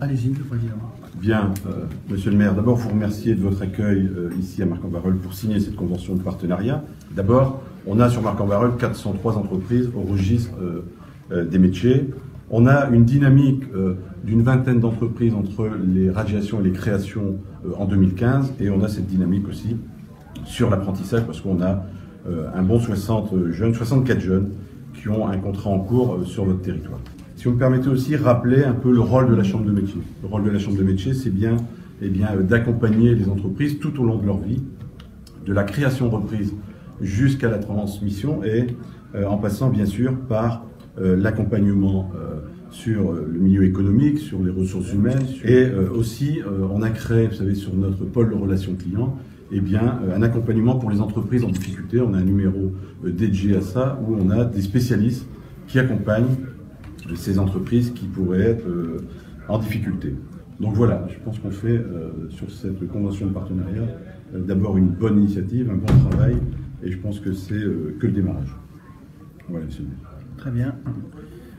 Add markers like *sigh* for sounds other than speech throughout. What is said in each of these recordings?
Allez-y, le président. Bien, euh, monsieur le maire, d'abord vous remercier de votre accueil euh, ici à Marc-en-Barœul pour signer cette convention de partenariat. D'abord, on a sur Marc-en-Barœul 403 entreprises au registre euh, des métiers. On a une dynamique d'une vingtaine d'entreprises entre les radiations et les créations en 2015 et on a cette dynamique aussi sur l'apprentissage parce qu'on a un bon 60 jeunes, 64 jeunes qui ont un contrat en cours sur votre territoire. Si vous me permettez aussi, rappeler un peu le rôle de la Chambre de métier. Le rôle de la Chambre de métier, c'est bien, eh bien euh, d'accompagner les entreprises tout au long de leur vie, de la création reprise jusqu'à la transmission et euh, en passant bien sûr par euh, l'accompagnement sur le milieu économique, sur les ressources humaines et aussi on a créé, vous savez, sur notre pôle de relations clients, eh bien, un accompagnement pour les entreprises en difficulté. On a un numéro dédié à ça où on a des spécialistes qui accompagnent ces entreprises qui pourraient être euh, en difficulté. Donc voilà, je pense qu'on fait euh, sur cette convention de partenariat euh, d'abord une bonne initiative, un bon travail, et je pense que c'est que le démarrage. Voilà, maire. Très bien.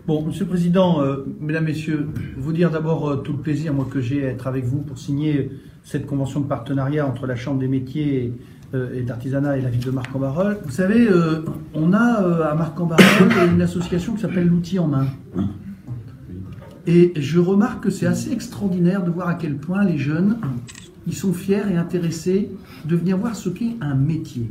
Bon, Monsieur le Président, Mesdames, Messieurs, vous dire d'abord tout le plaisir, moi, que j'ai à être avec vous pour signer cette convention de partenariat entre la Chambre des métiers euh, et d'artisanat et la ville de Marc-en-Barœul. Vous savez, euh, on a euh, à Marc-en-Barœul *coughs* une association qui s'appelle l'outil en main. Et je remarque que c'est assez extraordinaire de voir à quel point les jeunes, ils sont fiers et intéressés de venir voir ce qu'est un métier.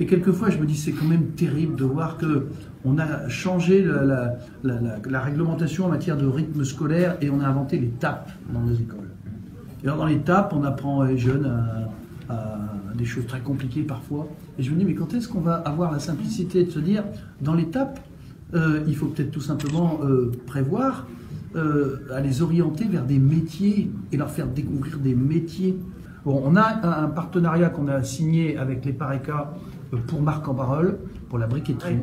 Et quelquefois, je me dis, c'est quand même terrible de voir que on a changé la, réglementation en matière de rythme scolaire et on a inventé les tapes dans nos écoles. Et alors, dans les tapes, on apprend les jeunes à des choses très compliquées parfois. Et je me dis, mais quand est-ce qu'on va avoir la simplicité de se dire, dans l'étape, euh, il faut peut-être tout simplement euh, prévoir euh, à les orienter vers des métiers et leur faire découvrir des métiers. Bon, on a un, partenariat qu'on a signé avec les PARECA pour Marc en Barol, pour la briqueterie.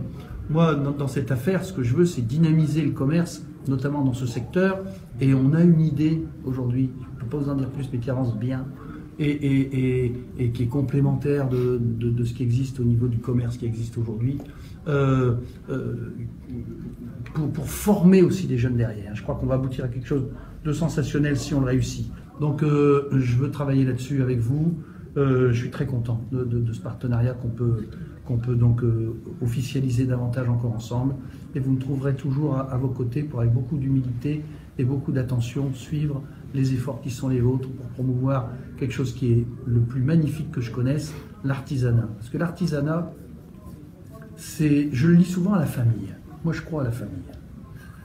Moi, dans, cette affaire, ce que je veux, c'est dynamiser le commerce, notamment dans ce secteur. Et on a une idée aujourd'hui, je ne peux pas vous en dire plus, mais qui avance bien et, qui est complémentaire de, ce qui existe au niveau du commerce qui existe aujourd'hui, euh, euh, pour, former aussi des jeunes derrière. Je crois qu'on va aboutir à quelque chose de sensationnel si on le réussit. Donc euh, je veux travailler là-dessus avec vous. Je suis très content de, ce partenariat qu'on peut, qu'on peut donc officialiser davantage encore ensemble. Et vous me trouverez toujours à, à vos côtés pour, avec beaucoup d'humilité et beaucoup d'attention, suivre les efforts qui sont les vôtres pour promouvoir quelque chose qui est le plus magnifique que je connaisse, l'artisanat. Parce que l'artisanat, c'est, je le lis souvent à la famille. Moi, je crois à la famille.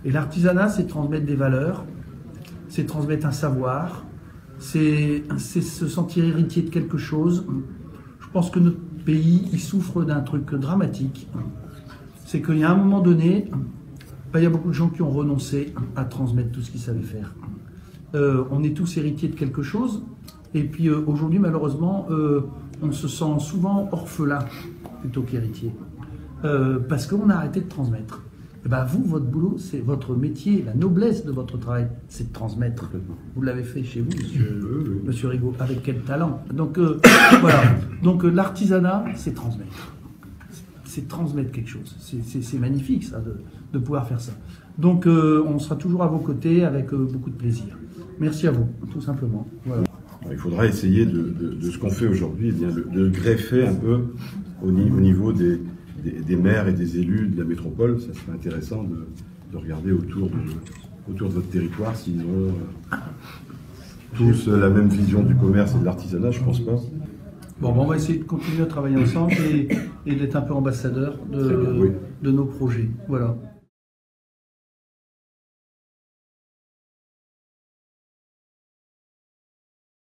Et l'artisanat, c'est transmettre des valeurs, c'est transmettre un savoir, c'est se sentir héritier de quelque chose. Je pense que notre pays, il souffre d'un truc dramatique. C'est qu'il y un moment donné, ben, il y a beaucoup de gens qui ont renoncé à transmettre tout ce qu'ils savaient faire. Euh, on est tous héritiers de quelque chose. Et puis euh, aujourd'hui, malheureusement, euh, on se sent souvent orphelin plutôt qu'héritier. parce qu'on a arrêté de transmettre. Et eh ben vous, votre boulot, c'est votre métier, la noblesse de votre travail, c'est de transmettre. Vous l'avez fait chez vous, monsieur, monsieur Rigaud, avec quel talent. Donc *coughs* voilà. Donc l'artisanat, c'est transmettre. C'est transmettre quelque chose. C'est magnifique, ça, de, pouvoir faire ça. Donc on sera toujours à vos côtés avec beaucoup de plaisir. Merci à vous, tout simplement. Il faudra essayer de, ce qu'on fait aujourd'hui, eh de, greffer un peu au, niveau des, maires et des élus de la métropole. Ça serait intéressant de, regarder autour de, autour de votre territoire s'ils ont euh, tous la même vision du commerce et de l'artisanat, je pense pas. Bon, on va essayer de continuer à travailler ensemble et, d'être un peu ambassadeur de, de nos projets. Voilà.